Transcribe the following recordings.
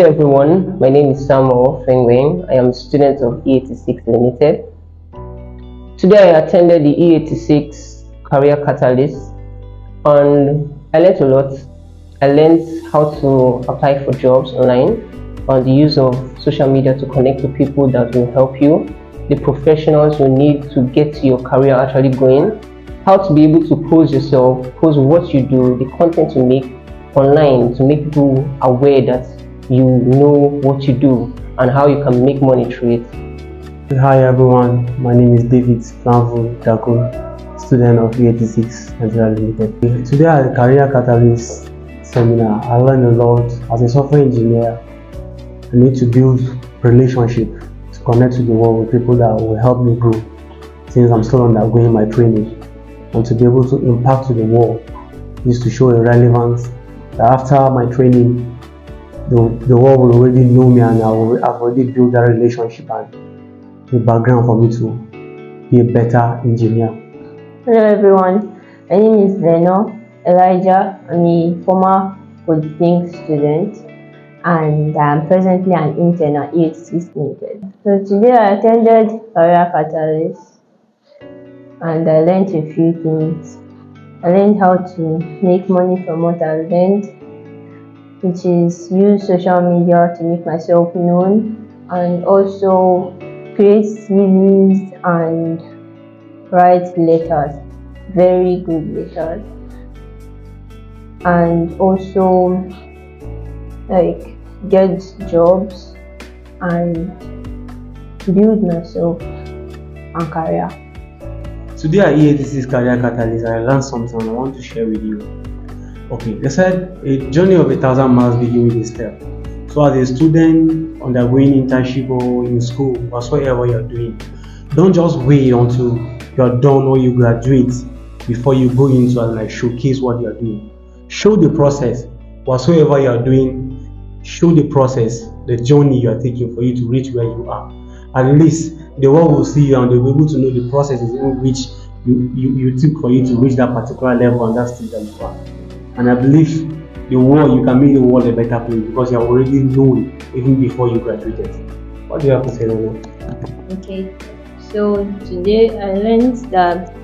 Hey everyone, my name is Samuel Fengweng. I am a student of E86 Limited. Today I attended the E86 Career Catalyst and I learned a lot. I learned how to apply for jobs online, on the use of social media to connect to people that will help you, the professionals you need to get your career actually going, how to be able to pose yourself, pose what you do, the content you make online to make people aware that you know what you do and how you can make money through it. Hi everyone, my name is David Planvo Dako, student of E86 Nigeria Limited. Today at the Career Catalyst seminar, I learned a lot. As a software engineer, I need to build relationship to connect to the world with people that will help me grow since I'm still undergoing my training and to be able to impact to the world is to show a relevance that after my training the, world will already know me and I will, I've already built that relationship and the background for me to be a better engineer. Hello everyone, my name is Leno Elijah. I'm a former Polytechnic student and I'm presently an intern at E86 Limited. So today I attended Career Catalyst and I learned a few things. I learned how to make money from what I learned which is use social media to make myself known and also create CVs and write letters, very good letters, and also like get jobs and build myself and career. Today at E86 Career Catalyst, I learned something I want to share with you. Okay, they said a journey of a thousand miles begins with a step. So as a student undergoing internship or in school, whatsoever you're doing, don't just wait until you're done or you graduate before you go into and uh, like showcase what you're doing. Show the process, whatsoever you're doing, show the process, the journey you're taking for you to reach where you are. At least the world will see you and they'll be able to know the processes in which you, you, you took for you to reach that particular level and that stage that you are. And I believe the world, you can make the world a better place because you're already known even before you graduated. What do you have to say that? Okay, so today I learned that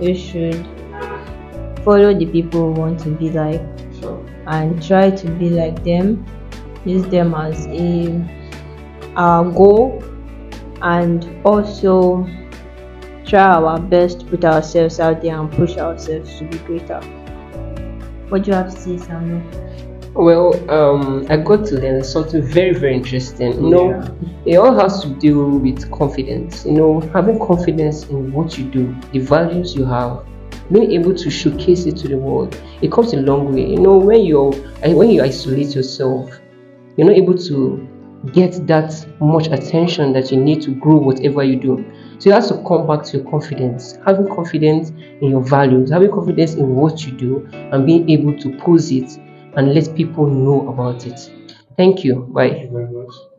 you should follow the people you want to be like Sure. and try to be like them, use them as a our goal, and also try our best to put ourselves out there and push ourselves to be greater. What do you have to say, Samuel? Well, um, I got to learn something very, very interesting. You know, it all has to do with confidence. You know, having confidence in what you do, the values you have, being able to showcase it to the world. It comes a long way. You know, when you're when you isolate yourself, you're not able to get that much attention that you need to grow whatever you do. So you have to come back to your confidence, having confidence in your values, having confidence in what you do, and being able to pose it and let people know about it. Thank you. Bye. Thank you.